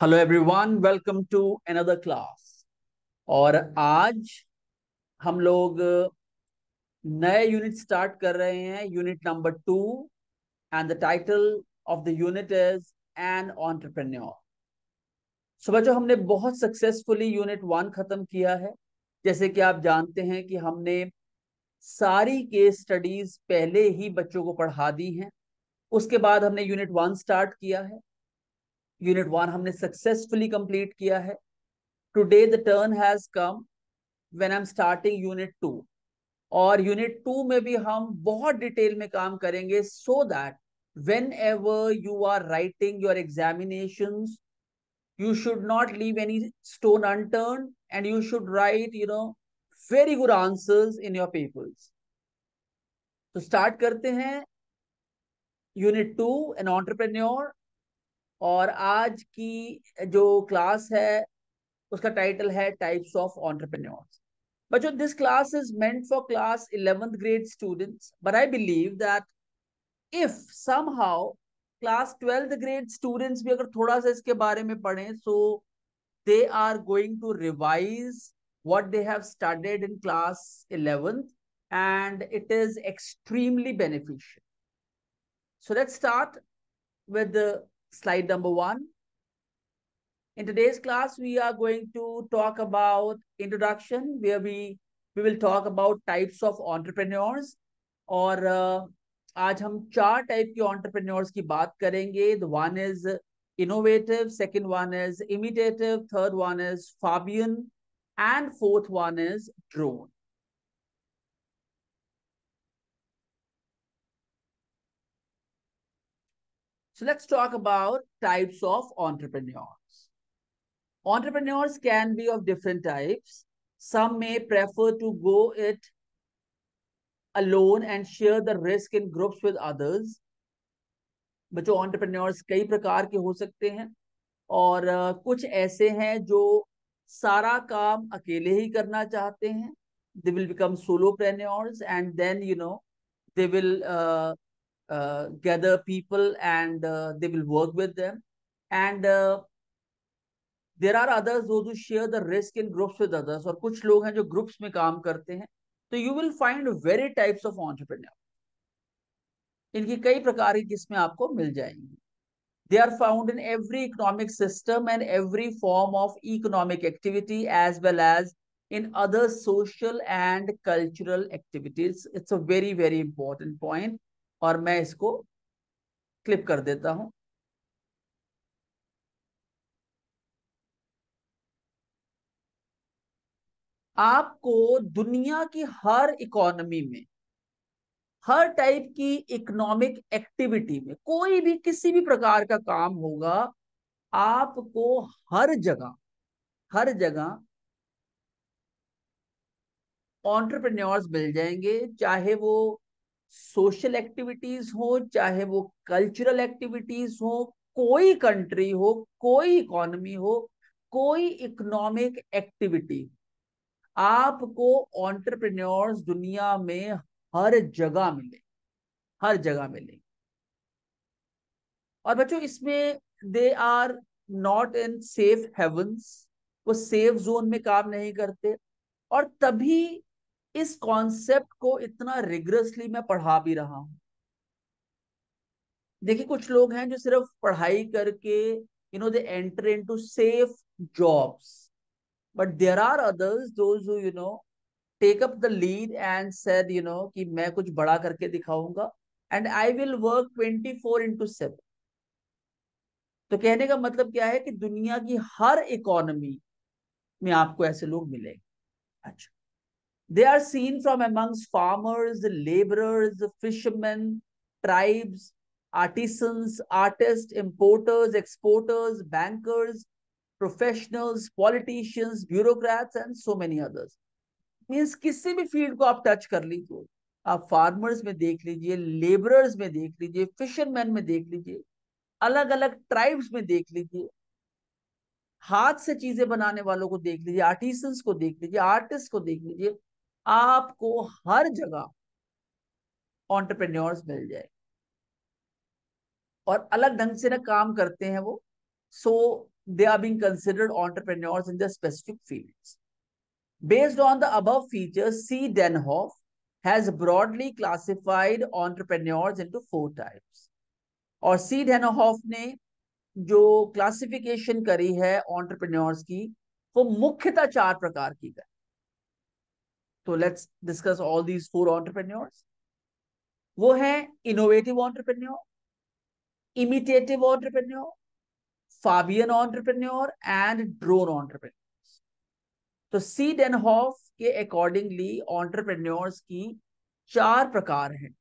Hello everyone welcome to another class और आज हम लोग नए यूनिट स्टार्ट कर रहे हैं unit number two and the title of the unit is an entrepreneur so बच्चों, हमने बहुत सक्सेसफुली यूनिट वन खत्म किया है। जैसे कि आप जानते हैं कि हमने सारी केस स्टडीज़ पहले ही बच्चों को पढ़ा दी हैं। उसके बाद हमने यूनिट वन स्टार्ट किया है। यूनिट वन हमने सक्सेसफुली कंप्लीट किया है। Today the turn has come when I am starting unit two और यूनिट टू में भी हम बहुत डिटेल में काम करेंगे so that whenever you are writing your examination you should not leave any stone unturned and you should write, you know, very good answers in your papers. तो start करते हैं यूनिट टू एन ऑन्टरप्रेन्योर और आज की जो class है, उसका title है टाइप्स ऑफ़ ऑन्टरप्रेन्योर्स बच्चों this class is meant for class eleventh grade students but I believe that if somehow class twelfth grade students भी अगर थोड़ा सा इसके बारे में पढ़ें so they are going to revise what they have studied in class 11th and it is extremely beneficial. So let's start with the slide number one. In today's class, we are going to talk about introduction, where we we will talk about types of entrepreneurs. और uh, आज हम चार type के entrepreneurs की बात करेंगे. The one is innovative, second one is imitative, third one is Fabian, and fourth one is drone. So let's talk about types of entrepreneurs. Entrepreneurs can be of different types. Some may prefer to go it alone and share the risk in groups with others. बच्चों entrepreneurs कई प्रकार के हो सकते हैं और uh, कुछ ऐसे हैं जो सारा काम अकेले ही करना चाहते हैं they will become solopreneurs and then you know they will uh, uh, gather people and uh, they will work with them. And uh, there are others those who share the risk in groups with others. और कुछ लोग हैं जो groups में काम करते हैं तो you will find very types of entrepreneur इनकी कई प्रकार की किस्में आपको मिल जाएँगी They are found in every economic system and every form of economic activity as well as in other social and cultural activities. It's a very, very important point. और मैं इसको क्लिप कर देता हूँ। आपको दुनिया की हर इकोनॉमी में, हर टाइप की इकोनॉमिक एक्टिविटी में, कोई भी किसी भी प्रकार का काम होगा, आपको हर जगह हर जगह ऑन्टरप्रेन्योर्स मिल जाएँगे, चाहे वो सोशल एक्टिविटीज़ हो, चाहे वो कल्चरल एक्टिविटीज़ हो, कोई कंट्री हो, कोई इकोनॉमी हो, कोई इकोनॉमिक एक्टिविटी आपको ऑन्टरप्रेन्योर्स दुनिया में हर जगह मिले, हर जगह मिले। और बच्चों, इसमें they are not in safe havens वो सेफ़ जोन में काम नहीं करते, और तभी इस कॉन्सेप्ट को इतना रिग्रेसली मैं पढ़ा भी रहा हूँ। देखिए, कुछ लोग हैं जो सिर्फ़ पढ़ाई करके you know they enter into safe jobs but there are others you know take up the lead and said you know कि मैं कुछ बड़ा करके दिखाऊँगा and I will work twenty four into seven तो कहने का मतलब क्या है कि दुनिया की हर इकोनॉमी में आपको ऐसे लोग मिलेंगे। अच्छा। They are seen from amongst farmers, laborers, fishermen, tribes, artisans, artists, importers, exporters, bankers, professionals, politicians, bureaucrats, and so many others. Means किसी भी फ़ील्ड को आप टच कर लीजिए आप फार्मर्स में देख लीजिए लेबरर्स में देख लीजिए फिशरमैन में देख लीजिए अलग अलग ट्राइब्स में देख लीजिए हाथ से चीज़ें बनाने वालों को देख लीजिए आर्टिसंस को देख लीजिए आर्टिस्ट को देख लीजिए आपको हर जगह ऑन्टरप्रेन्योर्स मिल जाए। और अलग ढंग से ना काम करते हैं वो so they are being considered entrepreneurs in the specific fields based on the above features C Danhof has broadly classified entrepreneurs into four types और सी डेनहॉफ ने जो क्लासिफिकेशन करी है ऑन्टरप्रेन्योर्स की, वो मुख्यतः चार प्रकार की गई तो let's discuss all these four entrepreneurs वो है innovative entrepreneur imitative entrepreneur Fabian entrepreneur and drone entrepreneur तो सी डेनहॉफ के अकॉर्डिंगली ऑन्टरप्रेन्योर्स की चार प्रकार हैं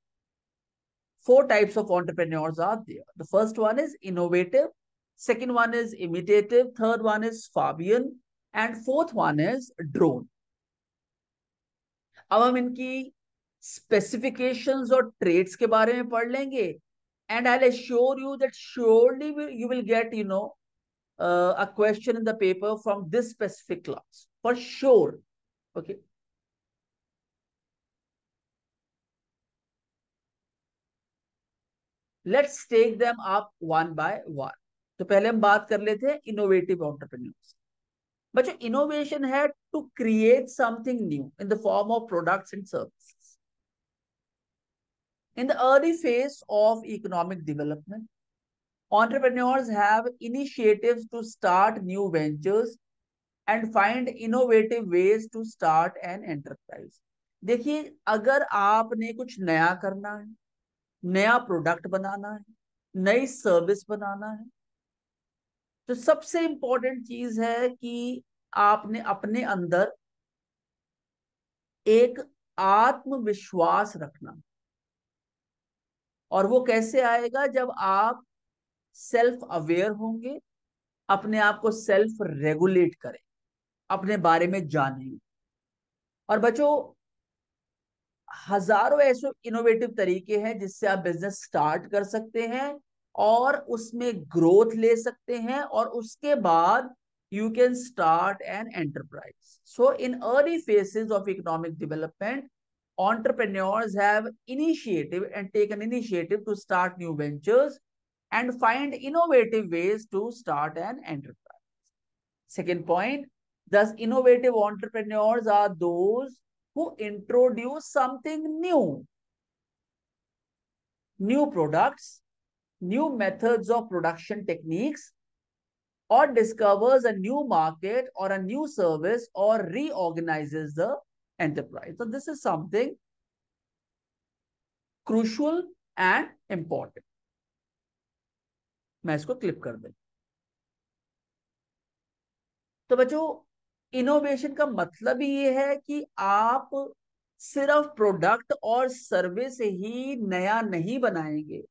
four types of entrepreneurs are there. The first one is innovative, second one is imitative, third one is Fabian, and fourth one is drone. अब हम इनकी specifications और ट्रेड्स के बारे में पढ़ लेंगे। And I assure you that surely you will get you know a question in the paper from this specific class for sure okay. Let's take them up one by one तो पहले हम बात कर लेते हैं इनोवेटिव ऑन्टरप्रेन्योर्स बच्चों innovation है to create something new in the form of products and services In the early phase of economic development, entrepreneurs have initiatives to start new ventures and find innovative ways to start an enterprise. देखिए अगर आपने कुछ नया करना है नया product बनाना है नई सर्विस बनाना है तो सबसे इंपॉर्टेंट चीज़ है कि आपने अपने अंदर एक आत्मविश्वास रखना। और वो कैसे आएगा? जब आप सेल्फ अवेयर होंगे, अपने आप को सेल्फ रेगुलेट करें, अपने बारे में जानेंगे और बच्चों, हज़ारों ऐसे इनोवेटिव तरीके हैं जिससे आप बिज़नेस स्टार्ट कर सकते हैं। और उसमें ग्रोथ ले सकते हैं और उसके बाद you can start an enterprise so in early phases of economic development entrepreneurs have initiative and take an initiative to start new ventures and find innovative ways to start an enterprise. Second point, thus innovative entrepreneurs are those who introduce something new. New products, new methods of production techniques, or discovers a new market or a new service or reorganizes the enterprise. So this is something crucial and important. मैं इसको clip कर दूँ तो बच्चों innovation का मतलब ही ये है कि आप सिर्फ़ प्रोडक्ट और सर्विस ही नया नहीं बनाएँगे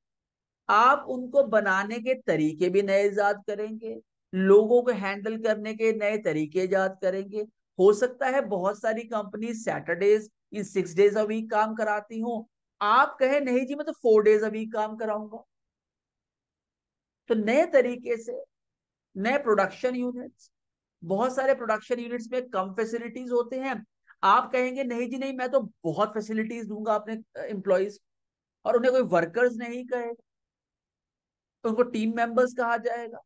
आप उनको बनाने के तरीके भी नए ईजाद करेंगे, लोगों को हैंडल करने के नए तरीके ईजाद करेंगे। हो सकता है बहुत सारी company Saturdays in six days a week काम कराती हूँ। आप कहे, नहीं जी, मैं तो फोर डेज़ अ वीक काम कराऊँगा। तो नए तरीके से, नए प्रोडक्शन यूनिट्स, बहुत सारे प्रोडक्शन यूनिट्स में कम फैसिलिटीज़ होते हैं। आप कहेंगे, नहीं जी, नहीं, मैं तो बहुत फैसिलिटीज़ दूँगा अपने एम्प्लॉयज़ और उन्हें कोई वर्कर्स नहीं कहेगा। तो उनको टीम मेंबर्स कहा जाएगा।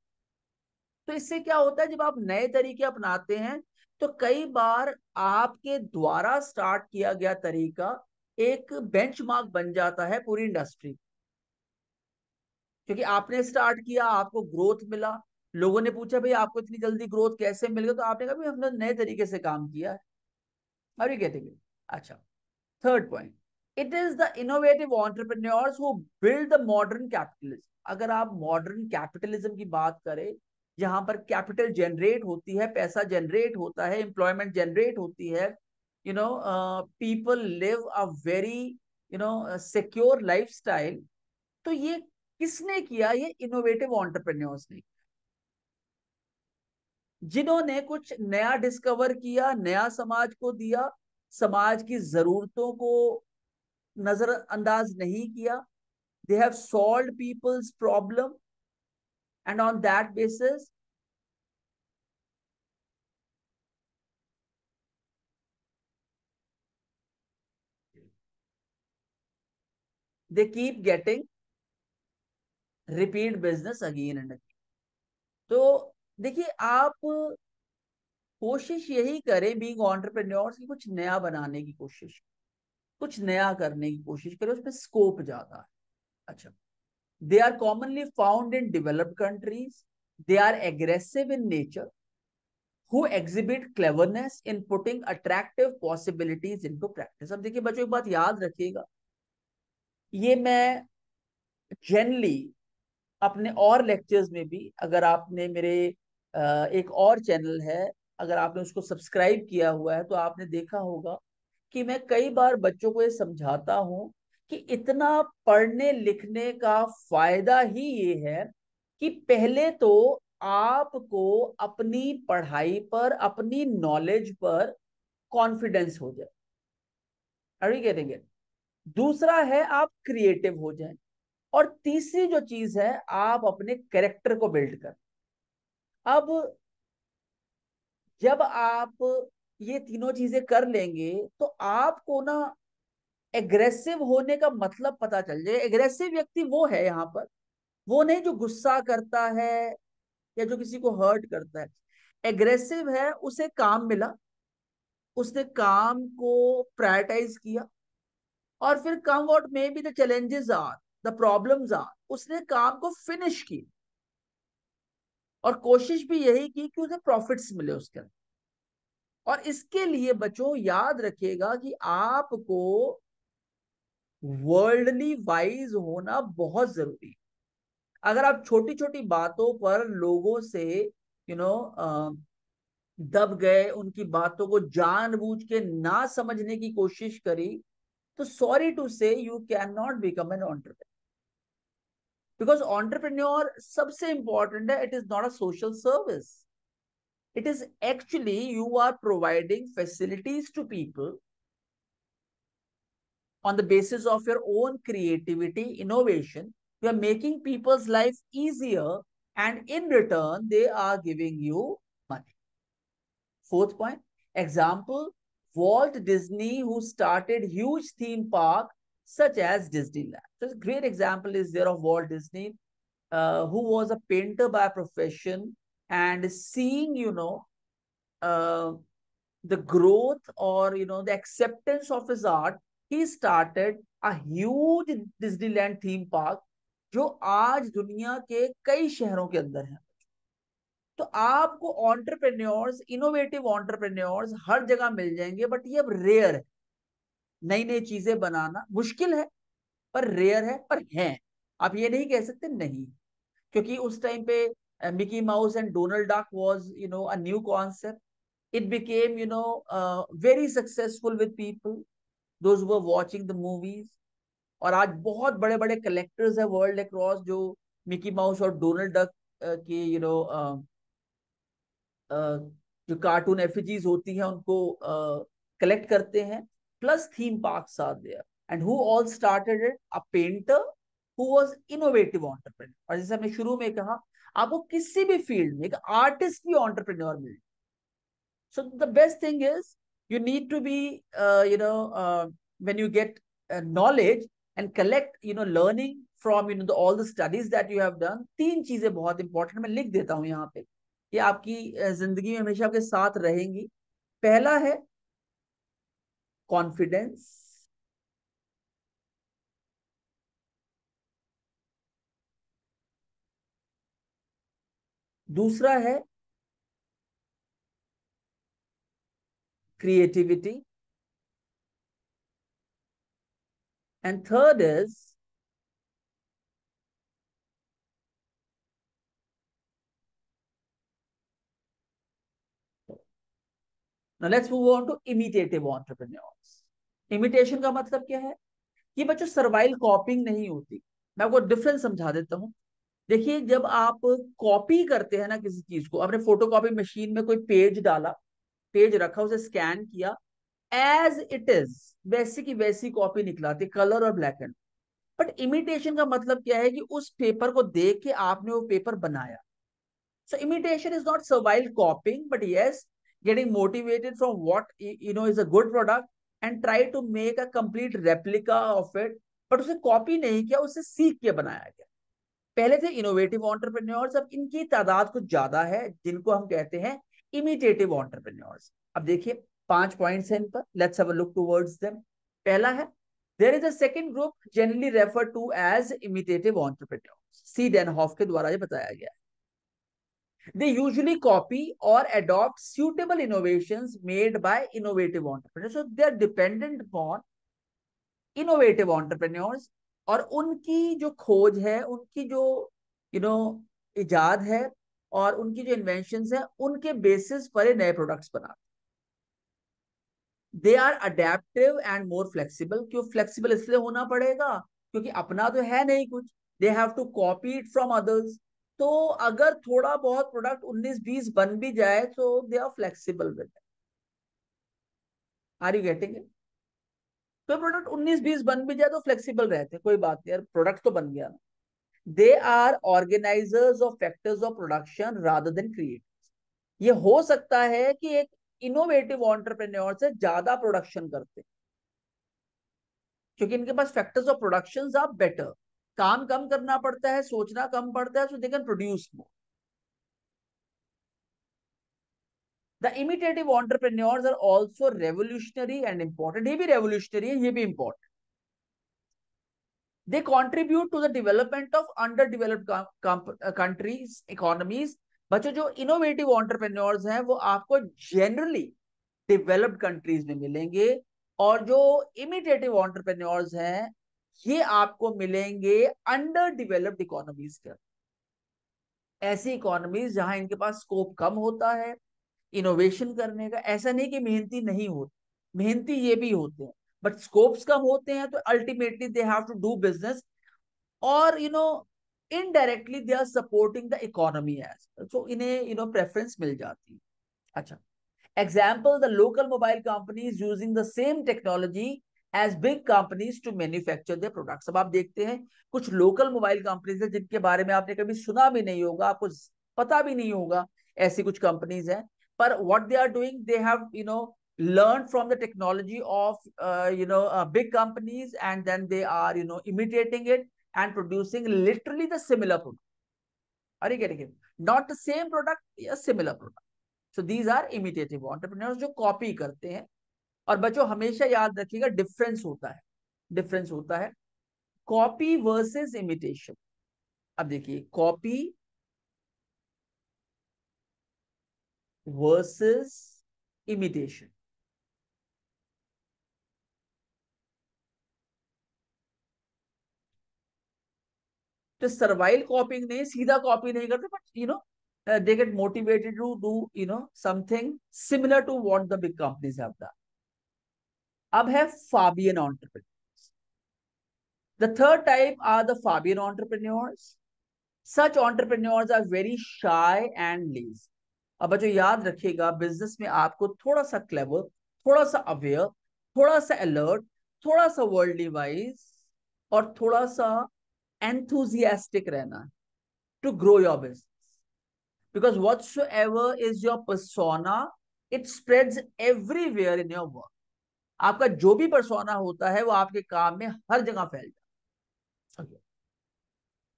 तो इससे क्या होता है, जब आप नए तरीके अपनाते हैं तो कई बार आपके द्वारा स्टार्ट किया गया तरीका एक बेंचमार्क बन जाता है पूरी इंडस्ट्री क्योंकि आपने स्टार्ट किया, आपको ग्रोथ मिला, लोगों ने पूछा, भाई, आपको इतनी जल्दी ग्रोथ कैसे मिल गया तो आपने कहा हमने नए तरीके से काम किया है। अरे कहते अच्छा third point it is the innovative entrepreneurs who build the modern capitalism अगर आप मॉडर्न कैपिटलिज्म की बात करें जहाँ पर कैपिटल जनरेट होती है, पैसा जनरेट होता है एम्प्लॉयमेंट जनरेट होती है you know people live a very you know secure life तो ये किसने किया? ये इनोवेटिव ऑन्टरप्रेन्योर्स ने. जिन्होंने कुछ नया डिस्कवर किया, नया समाज को दिया, समाज की जरूरतों को नजरअंदाज नहीं किया। They have solve people's problem and on that basis they keep getting repeat business again and again तो देखिए, आप कोशिश यही करें बीइंग ऑन्टरप्रेन्योर्स की कुछ नया बनाने की कोशिश। कुछ नया करने की कोशिश करें, उसमें स्कोप ज़्यादा है। अच्छा। They are commonly found in developed countries they are aggressive in nature who exhibit cleverness in putting attractive possibilities into practice अब देखिए बच्चों, एक बात याद रखिएगा। ये मैं जनरली अपने और लेक्चर्स में भी, अगर आपने मेरे एक और चैनल है, अगर आपने उसको सब्सक्राइब किया हुआ है तो आपने देखा होगा कि मैं कई बार बच्चों को ये समझाता हूँ कि इतना पढ़ने लिखने का फ़ायदा ही ये है कि पहले तो आपको अपनी पढ़ाई पर, अपनी नॉलेज पर कॉन्फिडेंस हो जाए। अरे कहेंगे दूसरा है आप क्रिएटिव हो जाए। और तीसरी जो चीज़ है, आप अपने कैरेक्टर को बिल्ड कर। अब जब आप ये तीनों चीज़ें कर लेंगे तो आपको ना एग्रेसिव होने का मतलब पता चल जाए। एग्रेसिव व्यक्ति वो है यहाँ पर। वो नहीं जो गुस्सा करता है या जो किसी को हर्ट करता है। एग्रेसिव है, उसे काम मिला। उसने काम को प्रायोरिटाइज किया। और फिर come what may be the challenges are the problems are उसने काम को फिनिश किया। और कोशिश भी यही की कि उसे प्रॉफिट्स मिले उसके अंदर। और इसके लिए बच्चों याद रखिएगा कि आपको वर्ल्डली वाइज होना बहुत ज़रूरी है। अगर आप छोटी छोटी बातों पर लोगों से यू नो दब गए, उनकी बातों को जानबूझ के ना समझने की कोशिश करी तो sorry to say you can not become an entrepreneur because entrepreneur सबसे इंपॉर्टेंट है it is not a social service it is actually you are providing facilities to people on the basis of your own creativity innovation. You are making people's life easier and in return they are giving you money. Fourth point example walt disney who started huge theme park such as disneyland. So a great example is there of walt disney uh, who was a painter by profession and seeing you know uh, the growth or you know the acceptance of his art he started a huge disneyland theme park जो आज दुनिया के कई शहरों के अंदर है। तो आपको ऑन्टरप्रेन्योर्स इनोवेटिव ऑन्टरप्रेन्योर्स हर जगह मिल जाएँगे बट ये अब रेयर है। नई नई चीज़ें बनाना मुश्किल है पर रेयर है पर है। आप ये नहीं कह सकते नहीं। क्योंकि उस टाइम पे Mickey Mouse and Donald Duck was you know a new concept it became you know very successful with people those were watching the movies और आज बहुत बड़े बड़े कलेक्टर्स है वर्ल्ड अक्रॉस जो मिकी माउस और डोनाल्ड डक के you know जो कार्टून एफिजीज होती हैं उनको कलेक्ट uh, करते हैं plus theme park are there and who all started it a painter who was innovative entrepreneur और जैसे हमने शुरू में कहा आपको किसी भी फ़ील्ड में, एक आर्टिस्ट भी ऑन्टरप्रेन्योर मिले। So the best thing is you need to be you know when you get knowledge and collect you know learning from you know all the studies that you have done तीन चीज़ें बहुत important मैं लिख देता हूँ यहाँ पे ये आपकी ज़िंदगी में हमेशा आपके साथ रहेंगी। पहला है कॉन्फिडेंस दूसरा है creativity and third is let's move on to imitative entrepreneurs imitation का मतलब क्या है? ये बच्चों सर्वाइल कॉपिंग नहीं होती। मैं आपको डिफरेंस समझा देता हूँ। देखिए, जब आप कॉपी करते हैं ना किसी चीज़ को, आपने फ़ोटो कॉपी मशीन में कोई पेज डाला पेज रखा, उसे स्कैन किया एज इट इज़ वैसी की वैसी कॉपी निकलाती कलर और ब्लैक एंड बट इमिटेशन का मतलब क्या है कि उस पेपर को देख के आपने वो पेपर बनाया। So imitation is not servile copying but yes getting motivated from what you know is a good product and try to make a complete replica of it but उसे कॉपी नहीं किया, उसे सीख के बनाया गया। पहले थे इनोवेटिव ऑन्टरप्रेन्योर्स अब इनकी तादाद कुछ ज़्यादा है, जिनको हम कहते हैं इमिटेटिव ऑन्टरप्रेन्योर्स अब देखिए, पाँच पॉइंट्स हैं इन पर let's have a look towards them पहला है there is a second group generally refer to as imitative entrepreneurs C Danhof के द्वारा ये बताया गया है। They usually copy or adopt suitable innovations made by innovative entrepreneurs so, they are dependent upon innovative entrepreneurs और उनकी जो खोज है उनकी जो यू you नो know, इजाद है और उनकी जो इन्वेंशन है उनके बेसिस पर नए प्रोडक्ट्स बनाते they are adaptive and more flexible क्यों? फ्लेक्सिबल इसलिए होना पड़ेगा क्योंकि अपना तो है नहीं कुछ। They have to copy it from others तो अगर थोड़ा बहुत प्रोडक्ट 19-20 बन भी जाए तो they are flexible with are you getting it तो प्रोडक्ट 19-20 बन भी जाए तो फ्लेक्सिबल रहते, कोई बात नहीं, यार प्रोडक्ट तो बन गया। ना they are organizers of factors of production rather than creators ये हो सकता है कि एक इनोवेटिव ऑन्टरप्रेन्योर से ज़्यादा प्रोडक्शन करते। क्योंकि इनके पास factors of production are better काम कम करना पड़ता है, सोचना कम पड़ता है so they can produce more The imitative entrepreneurs are also revolutionary and important. ये भी revolutionary है, ये भी important. They contribute to the development of underdeveloped countries, economies. बच्चों जो इनोवेटिव ऑन्टरप्रेन्योर्स हैं वो आपको जनरली डेवलप्ड कंट्रीज़ में मिलेंगे और जो इमिटेटिव ऑन्टरप्रेन्योर्स हैं ये आपको मिलेंगे अंडर डेवलप्ड इकोनॉमीज के ऐसी इकोनॉमीज जहाँ इनके पास स्कोप कम होता है इनोवेशन करने का, ऐसा नहीं कि मेहनती नहीं होते, मेहनती ये भी होते हैं बट स्कोप्स कम होते हैं तो ultimately they have to do business और you know indirectly they are supporting the economy as so इन्हें यू नो प्रेफरेंस मिल जाती है। अच्छा example the local mobile companies using the same technology as big companies to manufacture their products अब आप देखते हैं, कुछ लोकल मोबाइल कंपनीज़ है जिनके बारे में आपने कभी सुना भी नहीं होगा, आपको पता भी नहीं होगा, ऐसी कुछ कंपनीज़ हैं पर what they are doing they have you know learn from the technology of you know big companies and then they are you know imitating it and producing literally the similar product अरे कह रही not the same product या similar product so these are imitative entrepreneur जो copy करते हैं। और बच्चों, हमेशा याद रखिएगा डिफरेंस होता है। डिफरेंस होता है। कॉपी वर्सेस इमिटेशन अब देखिए copy versus imitation. तो सर्वाइल कॉपिंग नहीं सीधा कॉपी नहीं करते but you know they get motivated to do you know something similar to what the big companies have done अब है Fabian entrepreneurs the third type are the Fabian entrepreneurs such entrepreneurs are very shy and lazy अब बच्चों, याद रखिएगा business में आपको थोड़ा सा क्लेवर थोड़ा सा अवेयर थोड़ा सा अलर्ट थोड़ा सा वर्ल्ड वाइज और थोड़ा सा एंथुजियास्टिक रहना to grow your business because whatsoever is your persona, it spreads everywhere in your work. आपका जो भी परसोना होता है, वो आपके काम में हर जगह फैल है।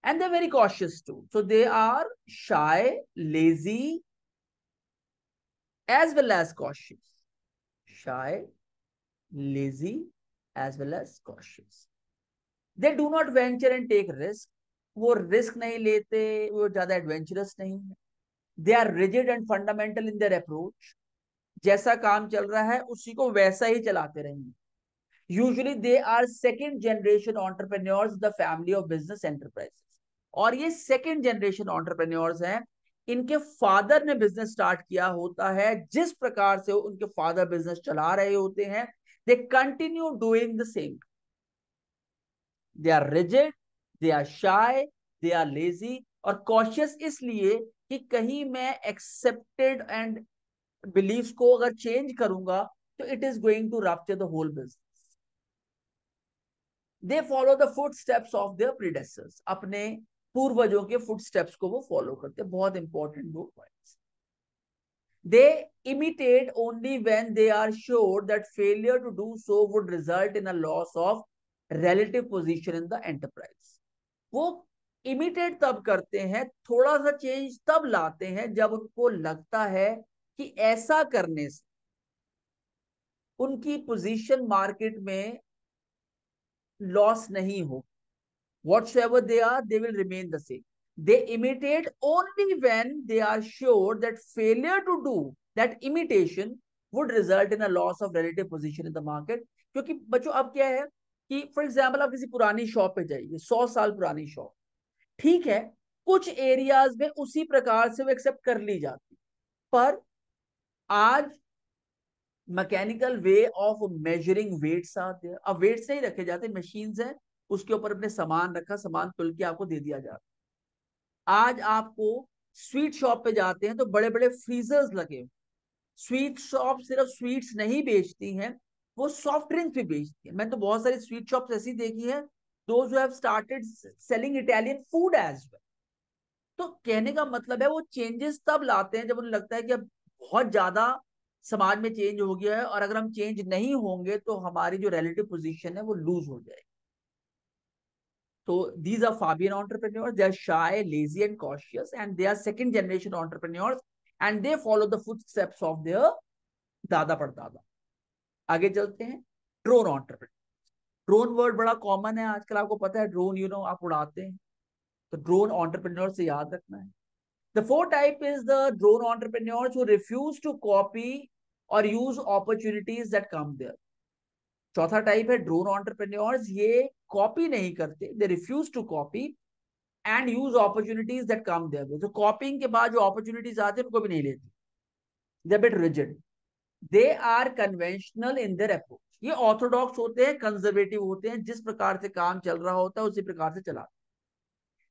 And they very cautious to so they are shy lazy as well as cautious. Shy, lazy, as well as cautious. They do not venture and take risk. वो रिस्क नहीं लेते वो ज़्यादा एडवेंचरस नहीं है they are rigid and fundamental in their approach जैसा काम चल रहा है उसी को वैसा ही चलाते रहेंगे usually they are second generation entrepreneurs the family of business enterprises और ये सेकेंड जनरेशन ऑन्टरप्रेन्योर्स हैं इनके फादर ने बिज़नेस स्टार्ट किया होता है, जिस प्रकार से उनके फादर बिज़नेस चला रहे होते हैं they continue doing the same they are rigid they are shy they are lazy और कॉशियस इसलिए कि कहीं मैं एक्सेप्टेड एंड बिलीव को अगर चेंज करूँगा तो it is going to rupture the whole business they follow the footsteps of their predecessors अपने पूर्वजों के फुट स्टेप्स को वो फॉलो करते बहुत इंपॉर्टेंट दो points they imitate only when they are sure that failure to do so would result in a loss of relative position in the enterprise वो imitate तब करते हैं, थोड़ा सा चेंज तब लाते हैं जब उनको लगता है कि ऐसा करने से। उनकी पोजीशन मार्केट में लॉस नहीं हो। Whatsoever they are they will remain the same they imitate only when they are sure that failure to do that imitation would result in a loss of relative position in the market क्योंकि बच्चों अब क्या है कि for example आप किसी पुरानी shop पे जाइए सौ साल पुरानी शॉप ठीक है कुछ एरियाज़ में उसी प्रकार से वो एक्सेप्ट कर ली जाती पर आज mechanical way of measuring weights आते हैं अब वेट्स नहीं रखे जाते मशीन्स हैं उसके ऊपर अपने सामान रखा, सामान तुल के आपको दे दिया जाता आज आपको स्वीट शॉप पे जाते हैं तो बड़े बड़े फ्रीजर्स लगे स्वीट शॉप सिर्फ़ स्वीट्स नहीं बेचती हैं, वो सॉफ्ट ड्रिंक्स भी बेचती है। मैंने तो बहुत सारी स्वीट शॉप्स ऐसी देखी है those who have started selling Italian food as well तो कहने का मतलब है वो चेंजेस तब लाते हैं जब उन्हें लगता है कि अब बहुत ज़्यादा समाज में चेंज हो गया है और अगर हम चेंज नहीं होंगे तो हमारी जो रिलेटिव पोजीशन है वो लूज हो जाएगी। तो these are Fabian entrepreneurs. They are shy, lazy, and cautious, and they are second generation entrepreneurs, and they follow the footsteps of their दादा परदादा आगे चलते हैं. ड्रोन ऑन्टरप्रेन्योर ड्रोन वर्ड बड़ा कॉमन है आजकल आपको पता है ड्रोन यू नो आप उड़ाते हैं. तो ड्रोन ऑन्टरप्रेन्योर से याद रखना है. The four type is the drone entrepreneur who refuse to copy और use opportunities that come there चौथा टाइप है ड्रोन ऑन्टरप्रेन्योर्स ये कॉपी नहीं करते they refuse to copy and use opportunities that come there तो कॉपिंग के बाद जो अपॉर्चुनिटीज़ आते हैं, उनको भी नहीं लेते। They bit rigid they are conventional in their approach ये ऑर्थोडॉक्स होते हैं कंजर्वेटिव होते हैं, जिस प्रकार से काम चल रहा होता है, उसी प्रकार से चलाते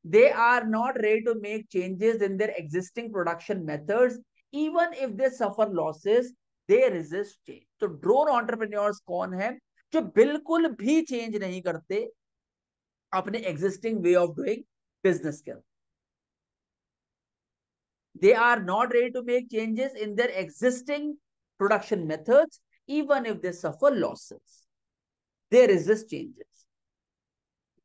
they are not ready to make changes in their existing production methods. Even if they suffer losses, they resist change. तो ड्रोन ऑन्टरप्रेन्योर्स कौन है? जो बिल्कुल भी चेंज नहीं करते अपने existing way of doing business के अंदर। They are not ready to make changes in their existing production methods even if they suffer losses they resist changes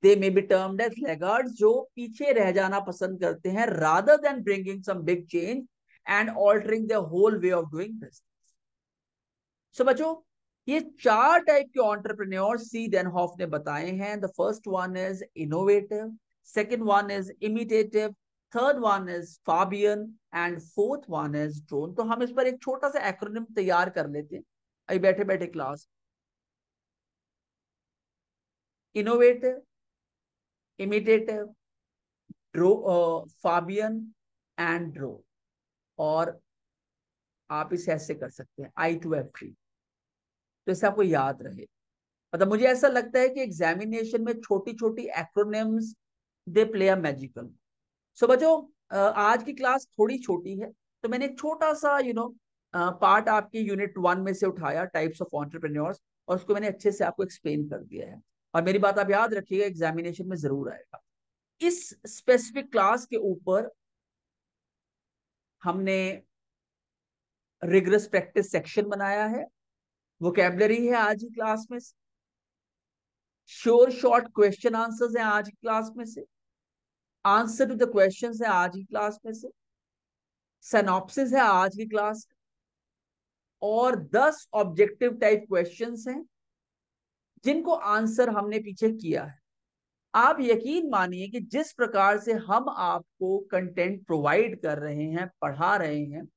they may be termed as laggards जो पीछे रह जाना पसंद करते हैं rather than bringing some big change and altering the whole way of doing business so बच्चों ये चार टाइप के ऑन्टरप्रेन्योर सी डेनहॉफ ने बताए हैं। The first one is innovative second one is imitative third one is Fabian and fourth one is drone तो हम इस पर एक छोटा सा एक्रोनिम तैयार कर लेते हैं। अभी बैठे बैठे class innovative imitative drone Fabian and drone और आप इसे ऐसे कर सकते हैं। आई टू एफ़ थ्री तो इससे आपको याद रहे। मतलब मुझे ऐसा लगता है कि एग्जामिनेशन में छोटी छोटी acronyms they play a magical so बच्चों आज की क्लास थोड़ी छोटी है तो मैंने एक छोटा सा यू नो पार्ट आपकी यूनिट वन में से उठाया टाइप्स ऑफ़ ऑन्टरप्रेन्योर्स और उसको मैंने अच्छे से आपको एक्सप्लेन कर दिया है। और मेरी बात आप याद रखिएगा एग्जामिनेशन में ज़रूर आएगा। इस स्पेसिफिक क्लास के ऊपर हमने रिग्रेस प्रैक्टिस सेक्शन बनाया है वोकेबलरी है आज ही क्लास में से। श्योर शॉर्ट क्वेश्चन आंसर्स हैं आज की क्लास में से। आंसर टू द क्वेश्चन है आज की क्लास में से। सनॉप्सिस है आज की। क्लास और दस ऑब्जेक्टिव टाइप क्वेश्चन हैं, जिनको आंसर हमने पीछे किया है। आप यकीन मानिए कि जिस प्रकार से हम आपको कंटेंट प्रोवाइड कर रहे हैं, पढ़ा रहे हैं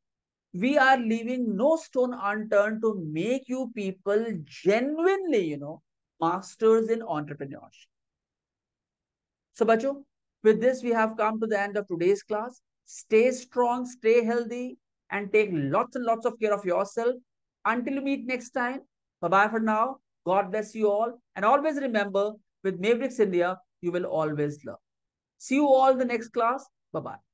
we are leaving no stone unturned to make you people genuinely, you know, masters in entrepreneurship. So, bacho, with this, we have come to the end of today's class. Stay strong, stay healthy, and take lots and lots of care of yourself. Until we meet next time, bye-bye for now. God bless you all. And always remember, with Mavericks India, you will always love. See you all in the next class. Bye-bye.